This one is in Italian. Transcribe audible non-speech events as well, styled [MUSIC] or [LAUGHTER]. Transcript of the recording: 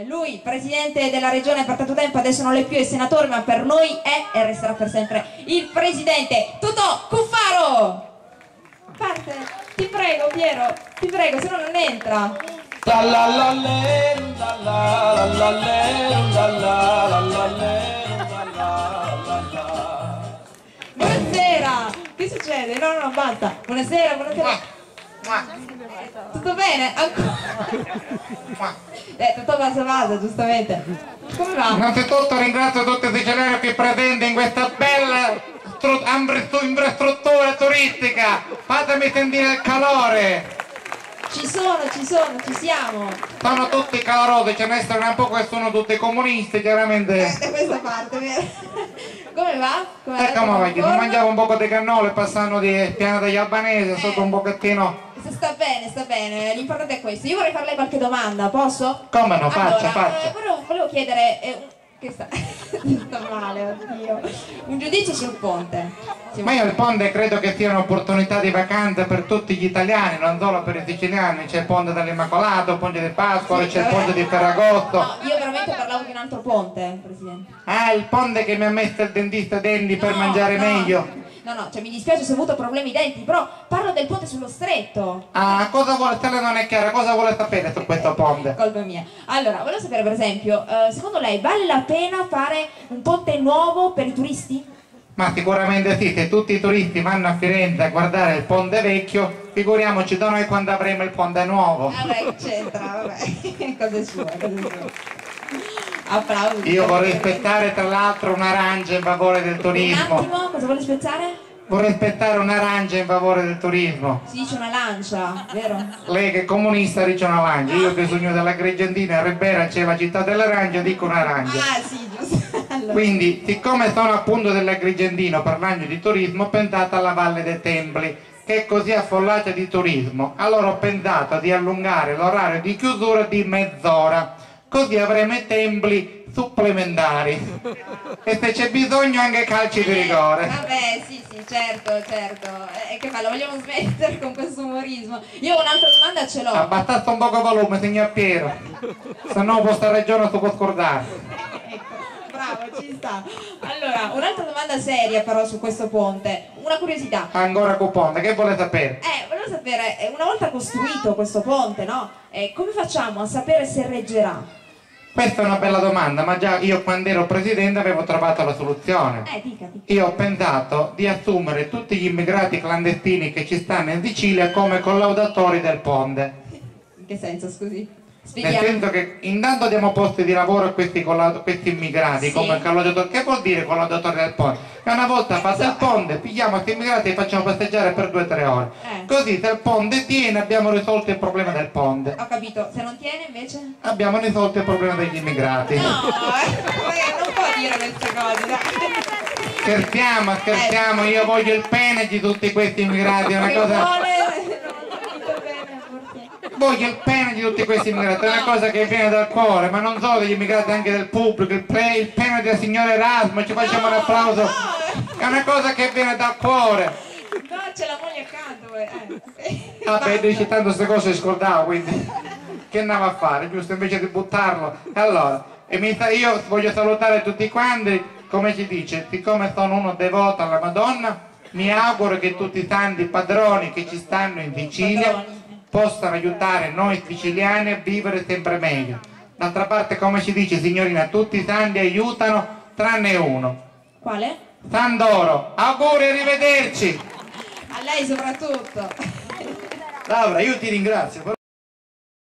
Eh, lui, presidente della regione per tanto tempo, adesso non è più il senatore, ma per noi è e resterà per sempre il presidente. Totò Cuffaro! Parte, ti prego Piero, ti prego, se no non entra. Buonasera! Che succede? No, no, basta. Buonasera, buonasera. Tutto bene? Ancora? Eh, tutto basa basa, giustamente. Come va? Innanzitutto ringrazio tutti i siciliani che presenti in questa bella infrastruttura turistica. Fatemi sentire il calore. Ci sono, ci sono, ci siamo. Sono tutti calorosi, ce ne stanno un po' che sono tutti comunisti, chiaramente. Eh, questa parte, vero? Come va? Come E come va? Io mangiavo un po' di cannole passando di piano degli albanesi, sotto un pochettino. Sta bene, sta bene, l'importante è questo. Io vorrei farle qualche domanda, posso? Come no, faccia, allora, faccia. eh, volevo, volevo chiedere... eh, che sta... [LAUGHS] sta male, oddio. Un giudizio sul ponte. Sì, Ma io il ponte credo che sia un'opportunità di vacanza per tutti gli italiani, non solo per i siciliani. C'è il ponte dell'Immacolato, il ponte di Pasqua, Sì, c'è il ponte di Ferragosto. No, io veramente parlavo di un altro ponte, Presidente. Ah, il ponte che mi ha messo il dentista Dendi per No, mangiare no. meglio. No, no, cioè mi dispiace se ho avuto problemi denti, però parlo del ponte sullo stretto. Ah, cosa vuole, lei non è chiara, cosa vuole sapere su questo ponte? Colpa mia. Allora, volevo sapere per esempio, eh, secondo lei vale la pena fare un ponte nuovo per i turisti? Ma sicuramente sì, se tutti i turisti vanno a Firenze a guardare il ponte vecchio, figuriamoci da noi quando avremo il ponte nuovo. Vabbè, che c'entra, vabbè. [LAUGHS] cose sue, cose sue. Applausi. Io vorrei aspettare tra l'altro un'arancia in favore del Un turismo. attimo, cosa vuole spezzare? Vorrei aspettare un'arancia in favore del turismo. Si dice una lancia, vero? Lei che è comunista dice un'arancia, io che sogno dell'Agrigentina a Ribera c'è la città dell'arancia, dico un'arancia. Ah, sì, giusto. [LAUGHS] Allora. Quindi, siccome sono appunto dell'Agrigentino parlando di turismo, ho pensato alla Valle dei Templi, che è così affollata di turismo. Allora ho pensato di allungare l'orario di chiusura di mezz'ora, così avremo i templi supplementari. E se c'è bisogno anche calci di rigore. Vabbè, sì, sì, certo, certo. E che fa, lo vogliamo smettere con questo umorismo? Io ho un'altra domanda ce l'ho. Abbassate un poco volume, signor Piero, se no questa regione si può scordare. Ecco, bravo, ci sta. Allora, un'altra domanda seria però su questo ponte. Una curiosità. Ancora Cuponte, che vuole sapere? Eh, volevo sapere, eh, una volta costruito questo ponte, no? Eh, come facciamo a sapere se reggerà? Questa è una bella domanda, ma già io quando ero presidente avevo trovato la soluzione. Eh, dica, dica. Io ho pensato di assumere tutti gli immigrati clandestini che ci stanno in Sicilia come collaudatori del ponte. In che senso, scusi? Nel Spieghiamo. senso che intanto diamo posti di lavoro a questi, questi immigrati Sì. come collaudatori. Che vuol dire collaudatori del ponte? Che una volta fatto il ponte pigliamo questi immigrati e li facciamo passeggiare per due o tre ore. Eh. Così se il ponte tiene abbiamo risolto il problema del ponte. Ho capito, se non tiene invece? Abbiamo risolto il problema degli immigrati. No, eh, non può dire queste cose, dai. Scherziamo, scherziamo, io voglio il pene di tutti questi immigrati, è una Che cosa... vuole... Non ho capito bene, forse. Voglio il pene di tutti questi immigrati, è una cosa che viene dal cuore, ma non solo degli immigrati, anche del pubblico, il, pre- il pene del signore Erasmo, ci facciamo un applauso, è una cosa che viene dal cuore. No, c'è la moglie accanto, eh. Vabbè, dici tanto queste cose scordavo, quindi che andavo a fare, giusto, invece di buttarlo. Allora, e io voglio salutare tutti quanti, come si dice, siccome sono uno devoto alla Madonna, mi auguro che tutti i tanti padroni che ci stanno in Sicilia. Possano aiutare noi siciliani a vivere sempre meglio. D'altra parte, come si dice, signorina, tutti i santi aiutano, tranne uno. Quale? Sandoro, auguri, arrivederci! A lei soprattutto. Laura, io ti ringrazio.